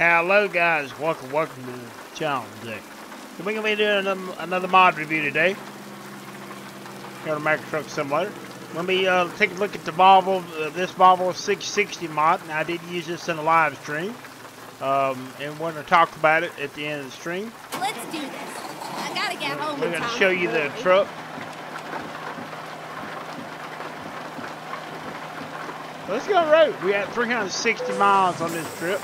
Hello guys, welcome, welcome to the channel today. So we're gonna be doing another, another mod review today. Here on American Truck Simulator. We're gonna be uh, taking a look at the Volvo, uh, this Volvo 660 mod, and I did use this in a live stream. Um, and we're gonna talk about it at the end of the stream. Let's do this. I gotta get home. We're going to show you the truck. Let's go road. We got 360 miles on this trip.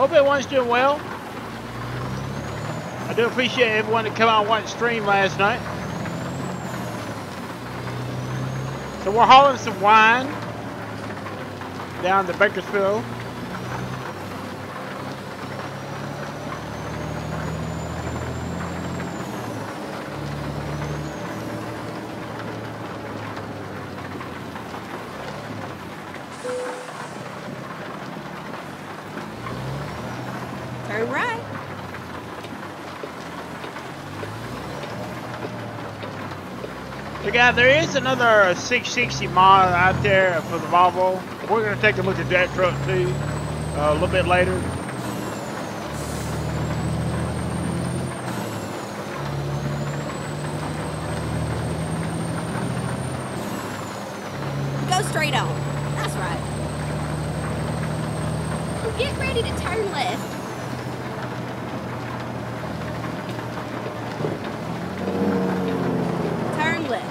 Hope everyone's doing well. I do appreciate everyone that came out and watched stream last night. So we're hauling some wine down to Bakersfield. So guys, there is another 660 mod out there for the Volvo. We're going to take a look at that truck too uh, a little bit later. Go straight on. That's right. Get ready to turn left. Turn left.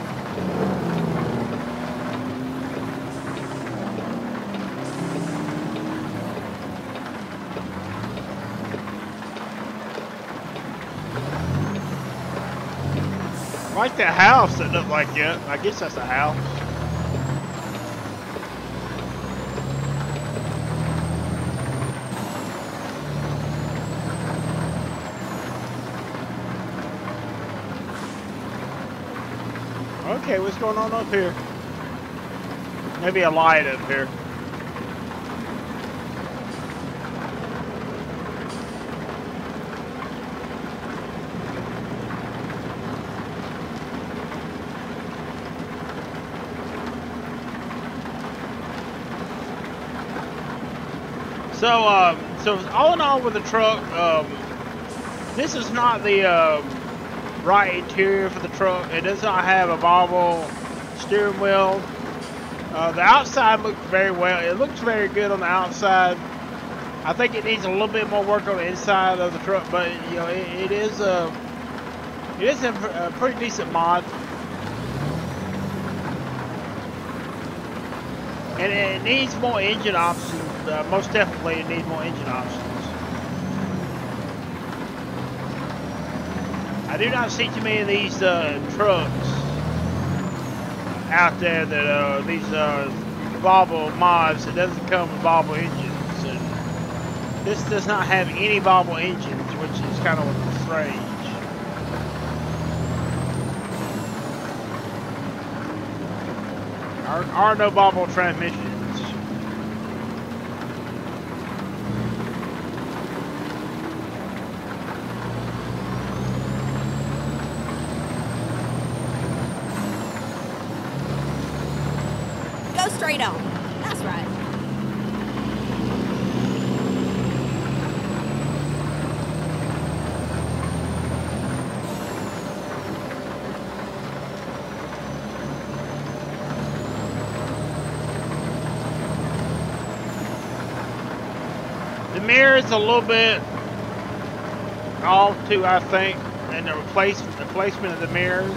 I like that house that looked like that. I guess that's a house. Okay, what's going on up here? Maybe a light up here. So, um, so all in all with the truck, um, this is not the um, right interior for the truck. It does not have a Volvo steering wheel. Uh, the outside looks very well. It looks very good on the outside. I think it needs a little bit more work on the inside of the truck, but you know it, it is a it is a, a pretty decent mod. And it needs more engine options. Uh, most definitely, it needs more engine options. I do not see too many of these uh, trucks out there that uh, these uh, Volvo mods that doesn't come with Volvo engines. And this does not have any Volvo engines, which is kind of strange. Are, are no Volvo transmissions. Go straight on. That's right. The mirror is a little bit off too, I think, and the replacement, the placement of the mirrors.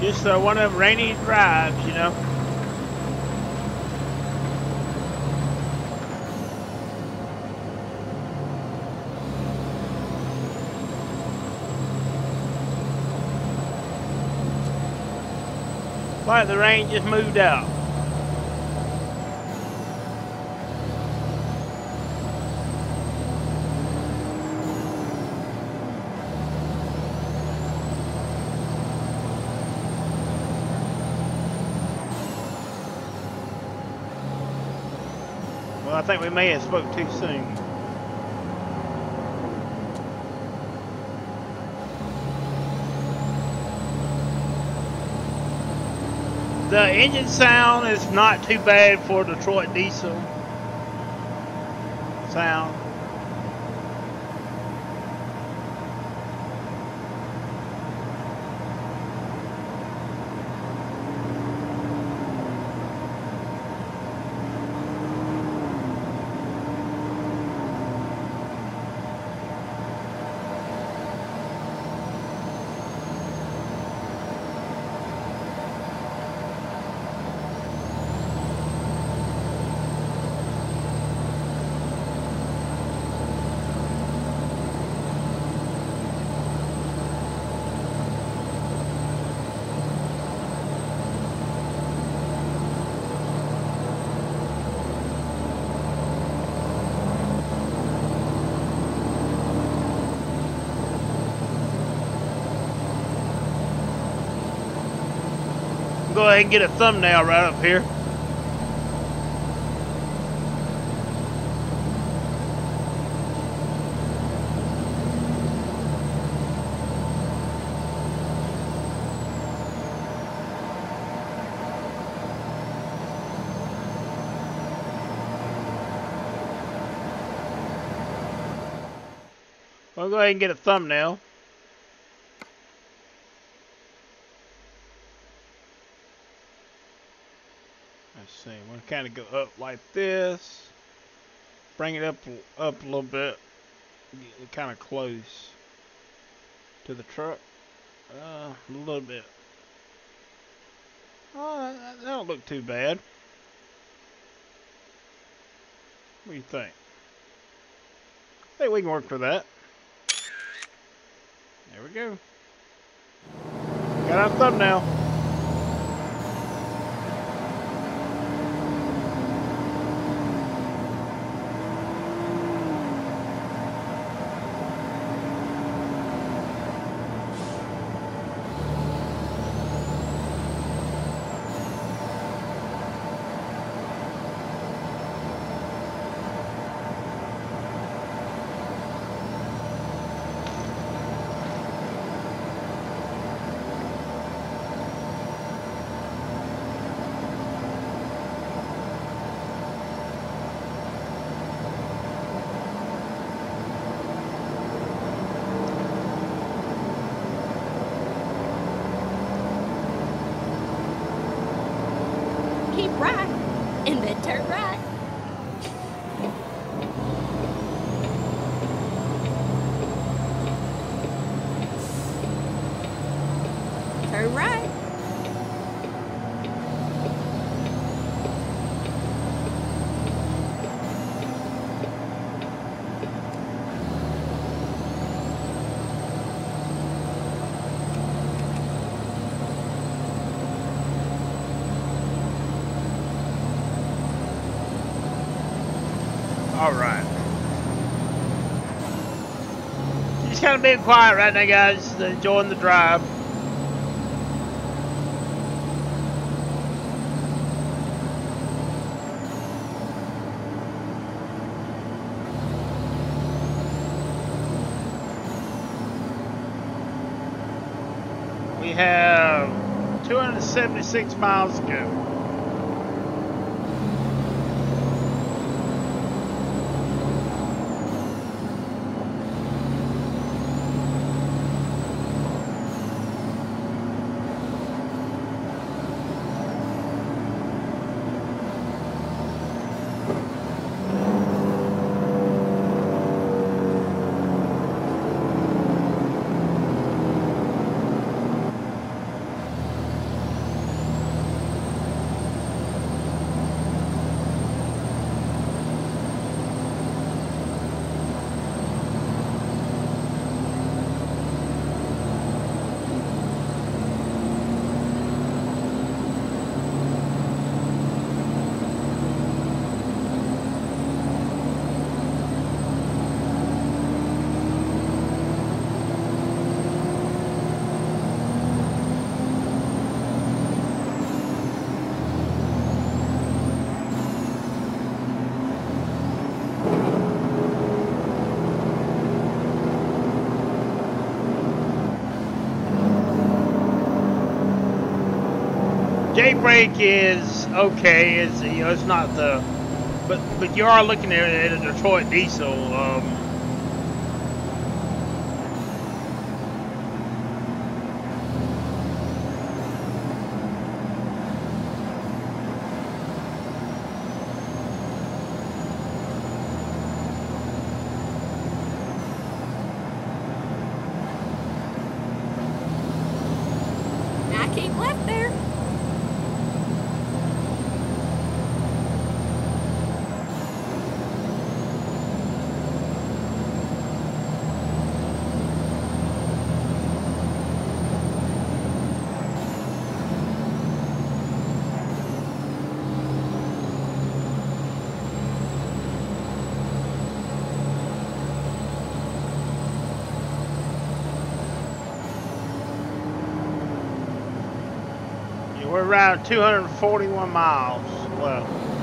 Just uh, one of rainy drives, you know. Like the rain just moved out. I think we may have spoke too soon. The engine sound is not too bad for Detroit diesel sound. Go ahead and get a thumbnail right up here. We'll go ahead and get a thumbnail. See. We'll kind of go up like this. Bring it up up a little bit. Get it kind of close to the truck. Uh, a little bit. Oh, that, that don't look too bad. What do you think? I think we can work with that. There we go. Got our thumbnail. Keep right, and then turn right. Turn right. All right. Of being quiet right now, guys. Enjoying the drive. We have 276 miles to go. Daybreak is okay. It's you know it's not the, but but you are looking at, at a Detroit diesel. Um, Now keep left there. yeah, we're around 241 miles left.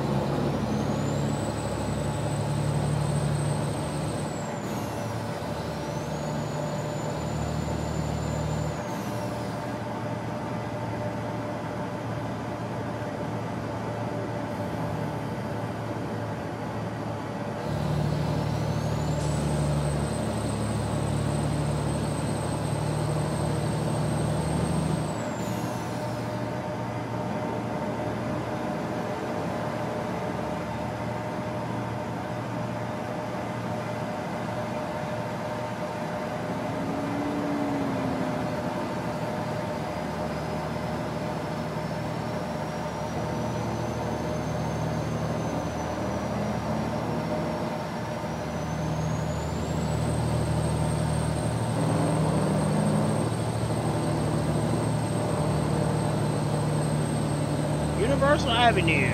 Avenue.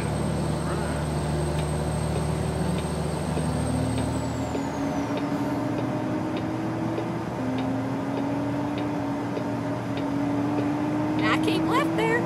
Now keep left there.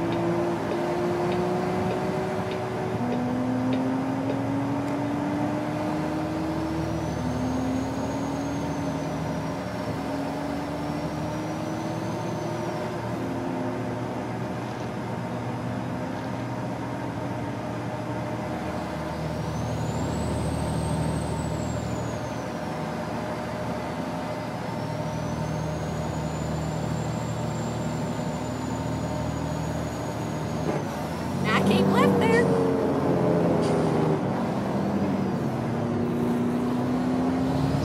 Now keep left there.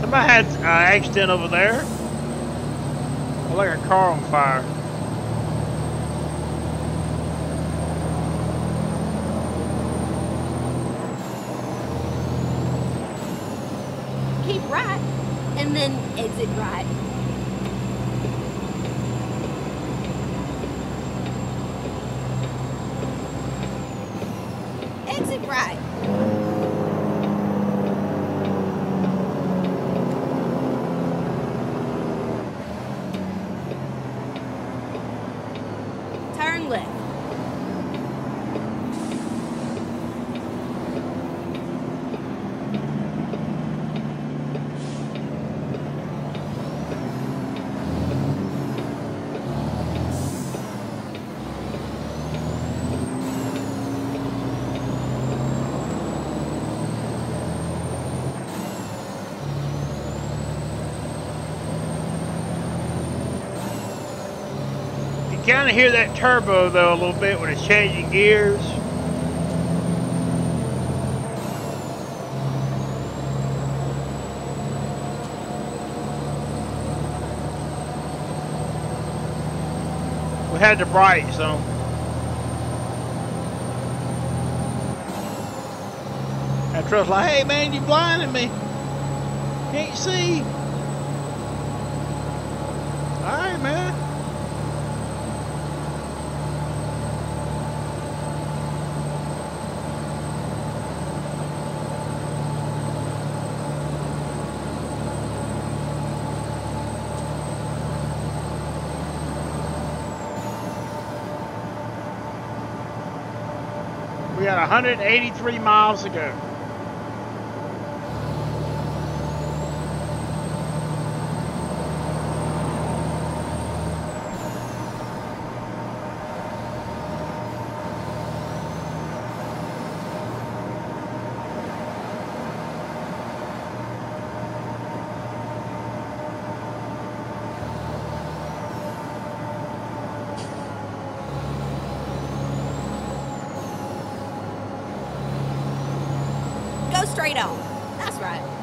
Somebody had an uh, accident over there. Looked like a car on fire. Keep right. And then exit right. Exit right. Turn left. You kind of hear that turbo though a little bit when it's changing gears. We had the brights on. That truck's like, hey man, you blinding me. Can't see. Alright, man. 183 miles to go. straight on. That's right.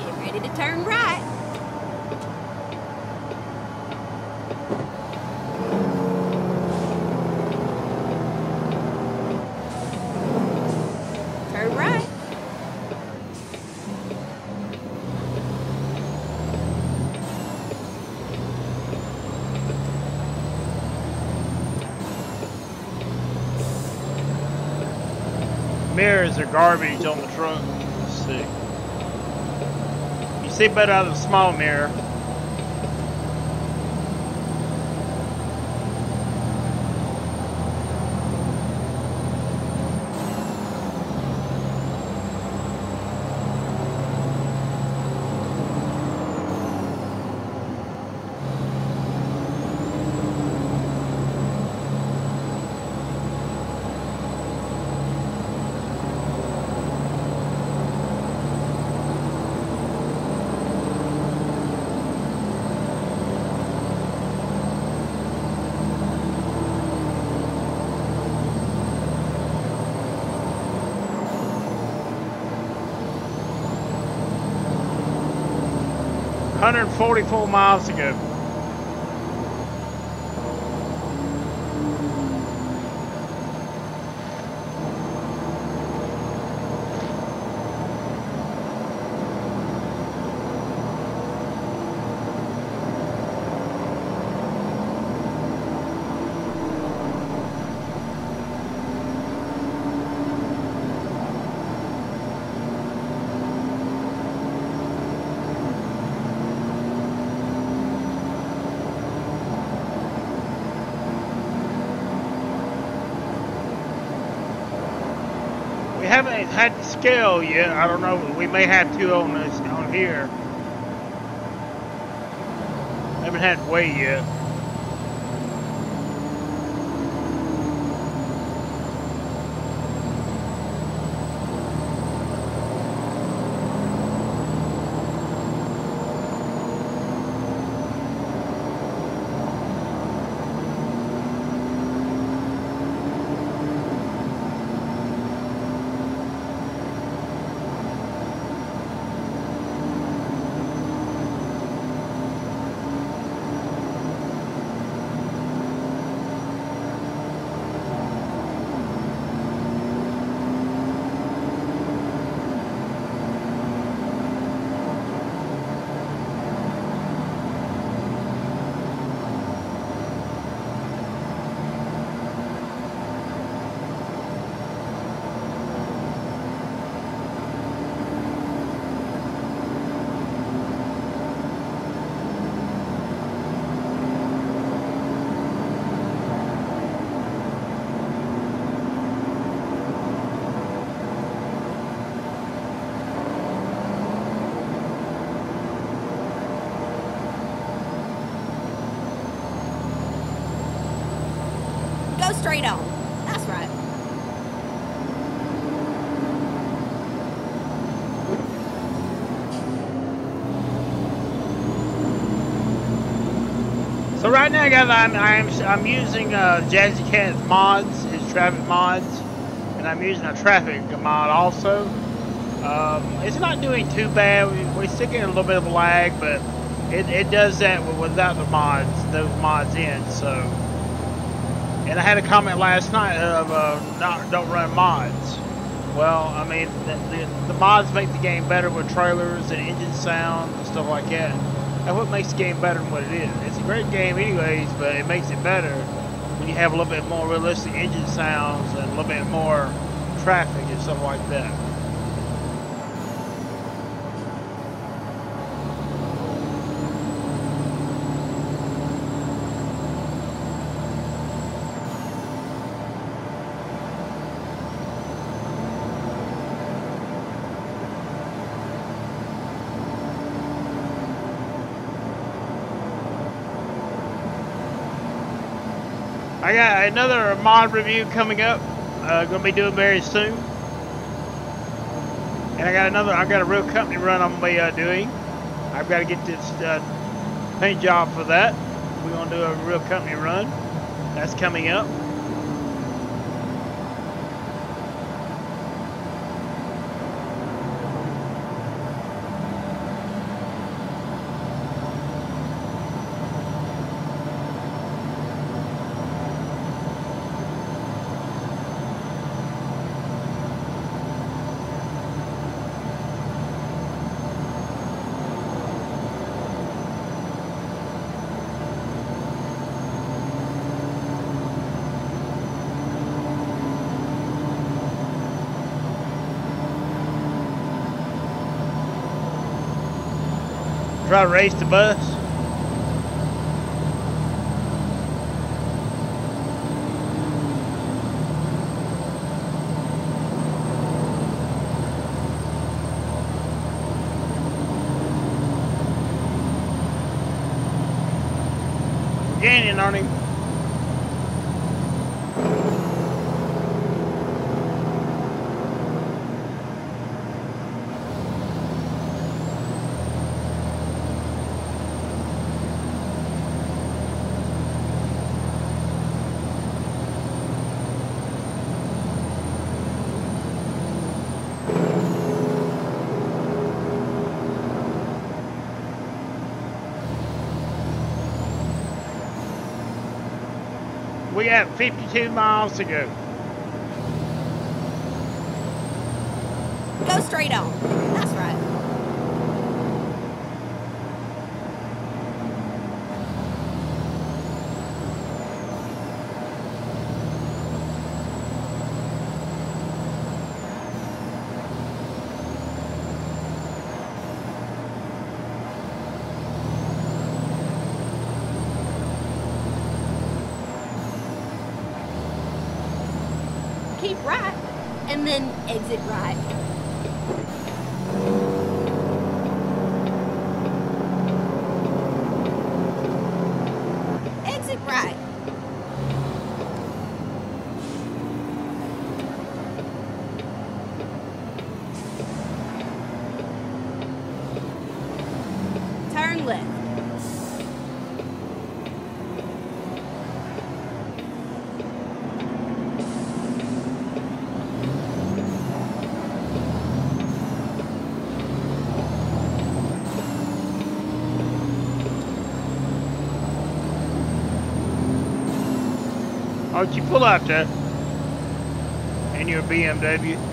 Get ready to turn right. Turn right. Mirrors are garbage on the truck. Let's see. You see better out of the small mirror. Hundred forty-four miles to go. Haven't had the scale yet. I don't know. We may have two on this on here. Haven't had weight yet. Go straight on. That's right. So right now, guys, I'm I'm, I'm using uh, Jazzycat's mods, his traffic mods, and I'm using a traffic mod also. Um, it's not doing too bad. We, we're still getting a little bit of lag, but it, it does that without the mods, those mods in. So, and I had a comment last night of uh, not don't run mods. Well, I mean, the, the, the mods make the game better with trailers and engine sound and stuff like that. That's what makes the game better than what it is. Great game anyways, but it makes it better when you have a little bit more realistic engine sounds and a little bit more traffic and stuff like that. Another mod review coming up. Uh, gonna be doing very soon. And I got another. I got a real company run I'm gonna be uh, doing. I've got to get this uh, paint job for that. We're gonna do a real company run. That's coming up. Try to race the bus. Gaining on him. We 52 miles to go. Go straight on. That's right. Keep right, and then exit right. Exit right. Turn left. Why don't you pull out there? In your BMW.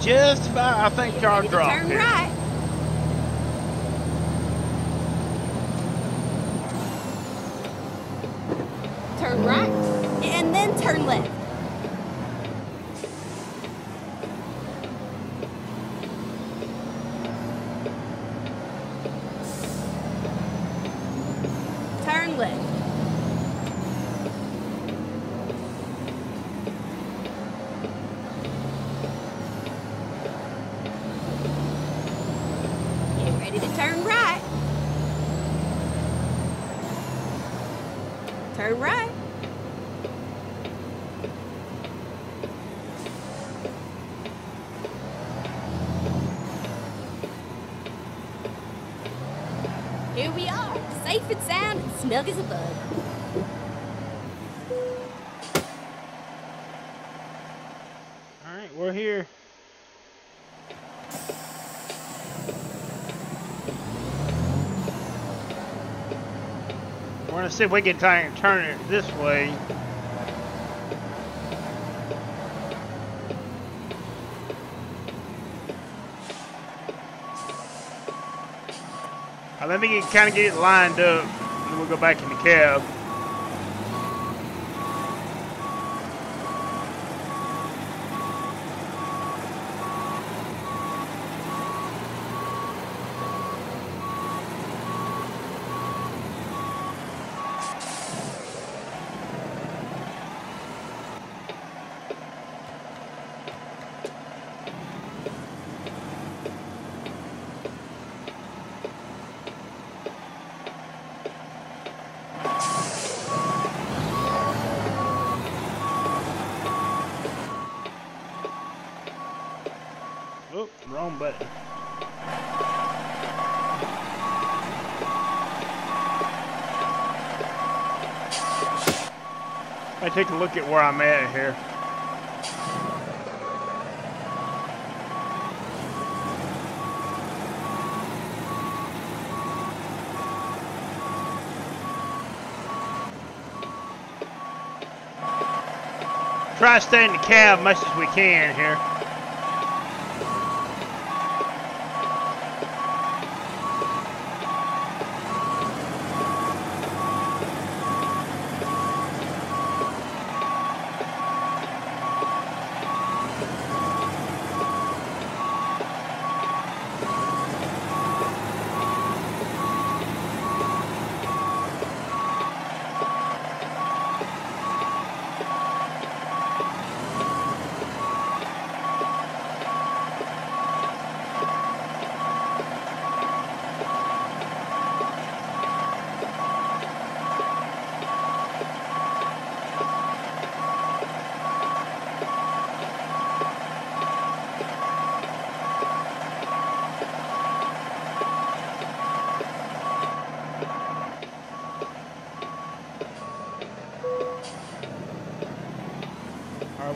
Just about, I think, y'all dropped turn right. Turn right, and then turn left. Turn left. Get ready to turn right. Turn right. Here we are, safe and sound and snug as a bug. Alright, we're here. We're gonna see if we can try and turn it this way. Let me get, kind of get it lined up, and then we'll go back in the cab. Oop, wrong button. I take a look at where I'm at here. Try to in the cab as much as we can here.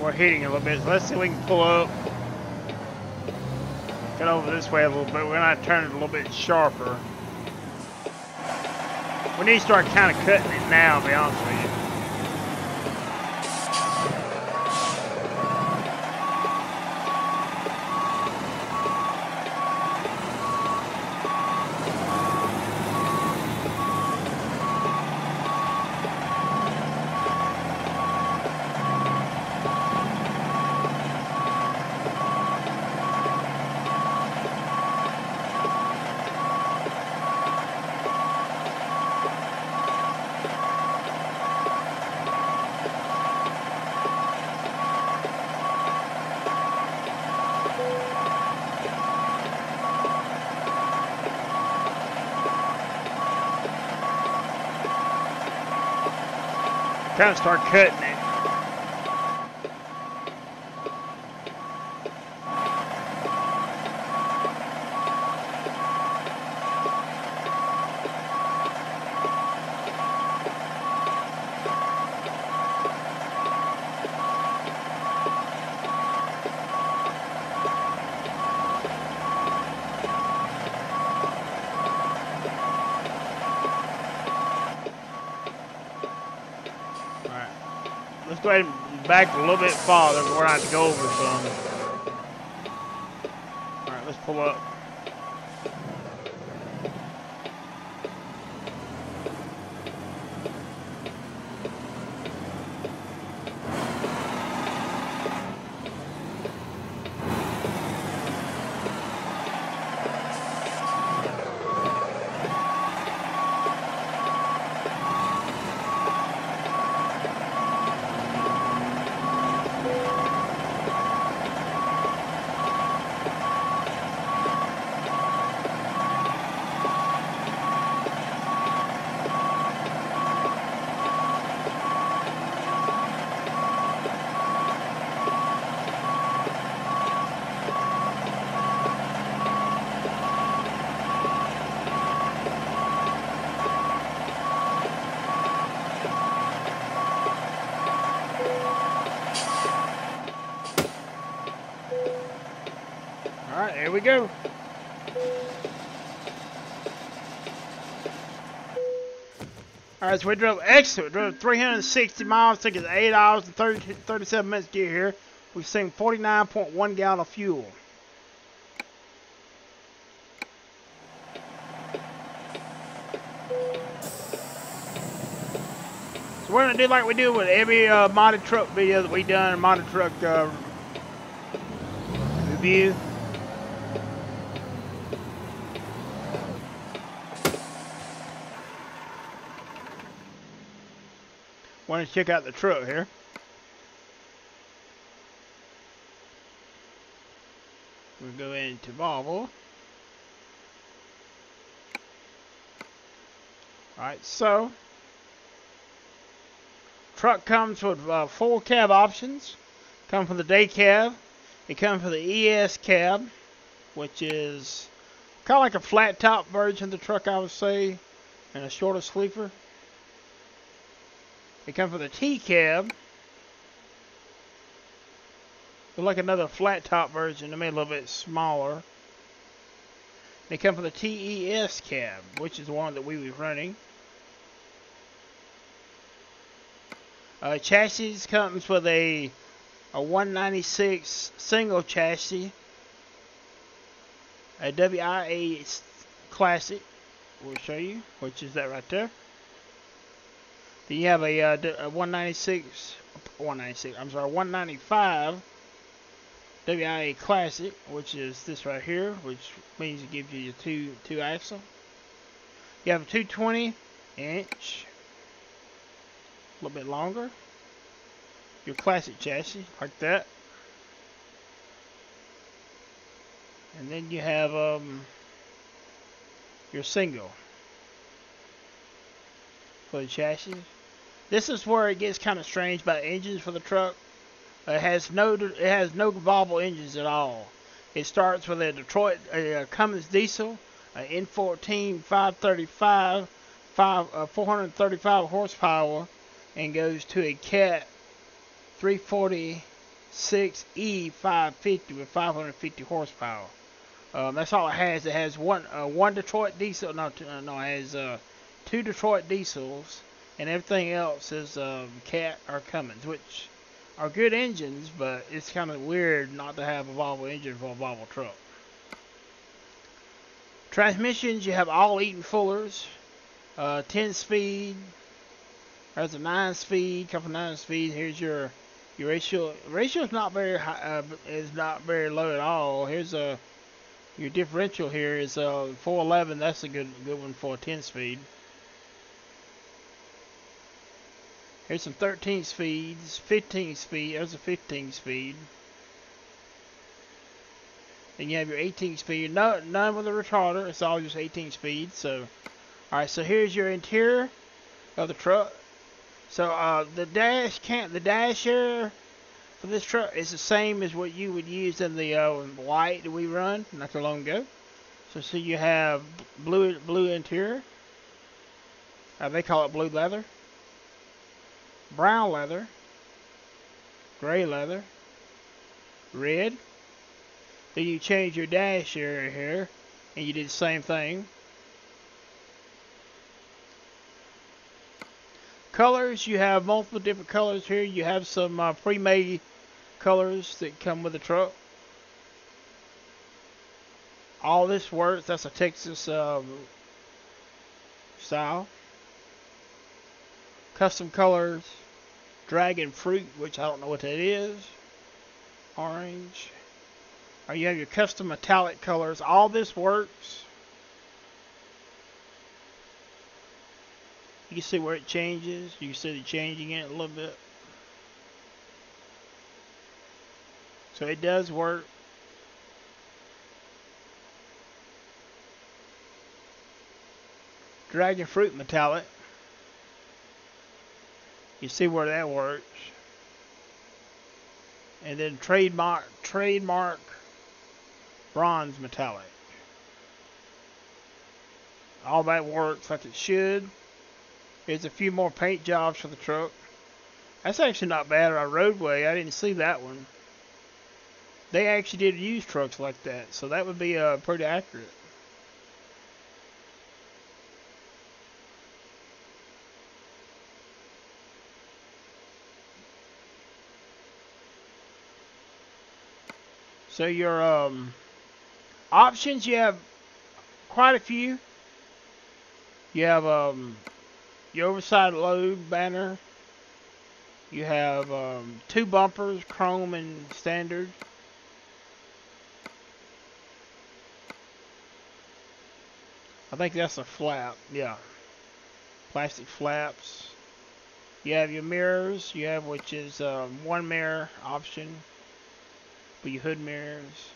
We're heating a little bit. Let's see if we can pull up. Get over this way a little bit. We're gonna turn it a little bit sharper. We need to start kind of cutting it now, to be honest with you. Kind of start cutting it. Alright. Let's go ahead and back a little bit farther. We're gonna have to go over some. Alright, let's pull up. Alright, here we go. Alright, so we drove extra. We drove 360 miles, took us 8 hours and 30, 37 minutes to get here. We've seen 49.1 gallon of fuel. So we're gonna do like we do with every uh, modded truck video that we've done, modded truck uh, review. Want to check out the truck here. We'll go into Volvo. Alright, so truck comes with uh, full cab options. Come for the day cab. It comes for the ES cab, which is kind of like a flat top version of the truck, I would say, and a shorter sleeper. They come for the T cab. They're like another flat top version, They're made a little bit smaller. They come for the TES cab, which is the one that we were running. Uh, chassis comes with a a 196 single chassis, a WIA Classic. We'll show you, which is that right there. Then you have a, uh, a 196, 196. I'm sorry, 195 WIA Classic, which is this right here, which means it gives you your two two axle. You have a 220 inch, a little bit longer. Your classic chassis, like that. And then you have um, your single for the chassis. This is where it gets kind of strange about engines for the truck. It has no it has no Volvo engines at all. It starts with a Detroit a Cummins diesel, an N14 535, five, uh, 435 horsepower, and goes to a Cat 346E 550 with 550 horsepower. Um, that's all it has. It has one uh, one Detroit diesel. No, no, it has uh, two Detroit diesels, and everything else is um, Cat or Cummins, which are good engines, but it's kind of weird not to have a Volvo engine for a Volvo truck. Transmissions, you have all Eaton Fullers, uh, 10 speed, there's a 9 speed, couple 9 speed, here's your your ratio, ratio is not very high, uh, is not very low at all. Here's a, your differential here is uh, 411, that's a good good one for a 10 speed. Here's some 13 speeds, 15 speed, there's a 15 speed. Then you have your 18 speed, no, none with a retarder, it's all just 18 speed. So, alright, so here's your interior of the truck. So uh, the dash can't the dash here for this truck is the same as what you would use in the uh, white that we run not too long ago. So see you have blue blue interior. Uh, they call it blue leather brown leather, gray leather, red. Then you change your dash area here, and you did the same thing. Colors, you have multiple different colors here. You have some uh, pre-made colors that come with the truck. All this works. That's a Texas uh, style. Custom colors dragon fruit, which I don't know what that is. Orange. Or you have your custom metallic colors. All this works. You can see where it changes. You can see the changing it a little bit. So it does work. Dragon fruit metallic. You see where that works. And then trademark trademark bronze metallic. All that works like it should. There's a few more paint jobs for the truck. That's actually not bad on a roadway. I didn't see that one. they actually did use trucks like that, so that would be uh, pretty accurate. So your um, options, you have quite a few. You have um, your oversized load banner. You have um, two bumpers, chrome and standard. I think that's a flap, yeah. Plastic flaps. You have your mirrors, you have which is um, one mirror option your hood mirrors.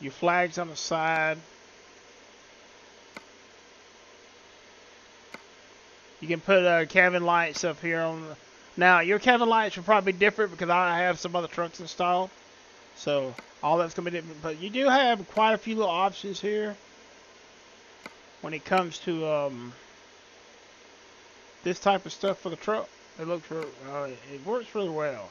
Your flags on the side. You can put uh, cabin lights up here on the... Now, your cabin lights will probably be different because I have some other trucks installed. So, all that's to be different. But you do have quite a few little options here when it comes to um, this type of stuff for the truck. It looks, uh, it works really well.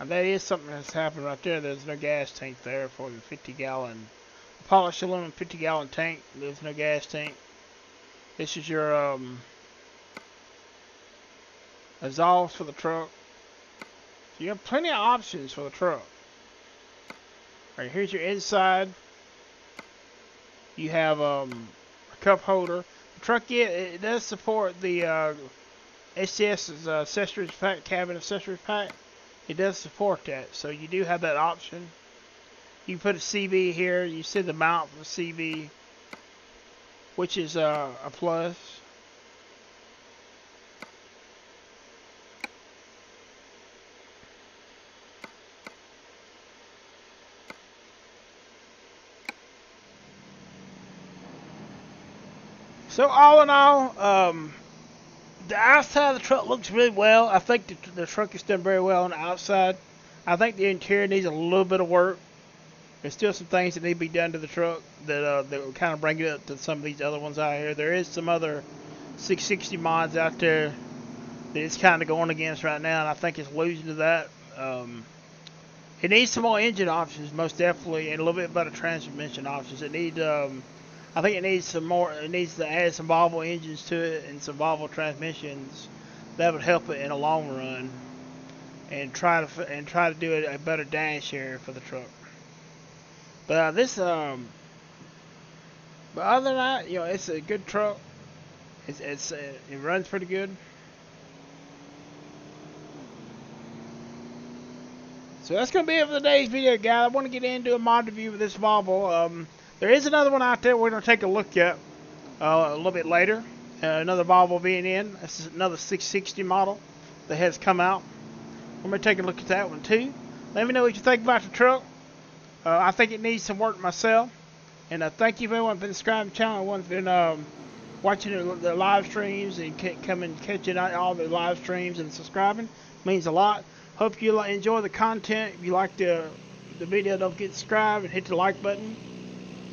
And that is something that's happened right there. There's no gas tank there for the 50 gallon polished aluminum 50 gallon tank. There's no gas tank. This is your um, exhaust for the truck. So you have plenty of options for the truck. Alright, here's your inside. You have um, a cup holder. The truck it, it does support the uh, SCS's uh, accessories pack, cabin accessories pack. It does support that, so you do have that option. You put a CB here. You see the mount for the CB, which is uh, a plus. So all in all, um, the outside of the truck looks really well. I think the, the truck is done very well on the outside. I think the interior needs a little bit of work. There's still some things that need to be done to the truck that uh, that will kind of bring it up to some of these other ones out here. There is some other 660 mods out there that it's kind of going against right now, and I think it's losing to that. Um, it needs some more engine options, most definitely, and a little bit better transmission options. It needs um, I think it needs some more. It needs to add some Volvo engines to it and some Volvo transmissions. That would help it in the long run, and try to and try to do a better dash here for the truck. But uh, this, um, but other than that, you know, it's a good truck. It's it's uh, it runs pretty good. So that's gonna be it for today's video, guys. I want to get into a mod review of this Volvo. Um, there is another one out there we're going to take a look at uh, a little bit later. Uh, another Volvo in. This is another 660 model that has come out. I'm going to take a look at that one too. Let me know what you think about the truck. Uh, I think it needs some work myself. And uh, thank you everyone for subscribing to the channel. Everyone's been um, watching the, the, live streams and coming catching all the live streams and subscribing. Means a lot. Hope you enjoy the content. If you like the, the video, don't forget to subscribe and hit the like button